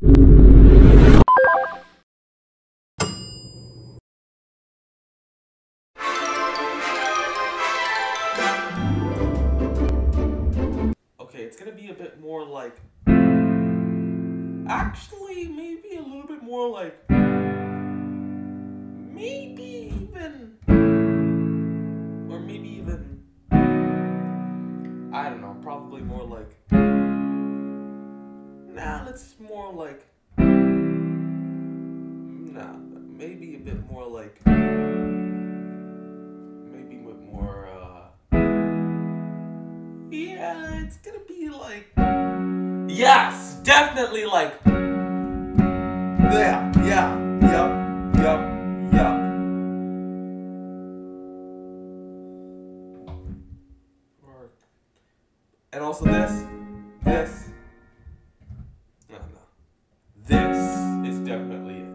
Okay, it's gonna be a bit more like. Actually, maybe a little bit more like. Maybe even. Or maybe even. I don't know, probably more like. Nah, let's more like. Nah, maybe a bit more like. Maybe with more, uh. Yeah, it's gonna be like. Yes, definitely like. Yeah, yeah, yup, yup, yup. And also this, this. This is definitely it.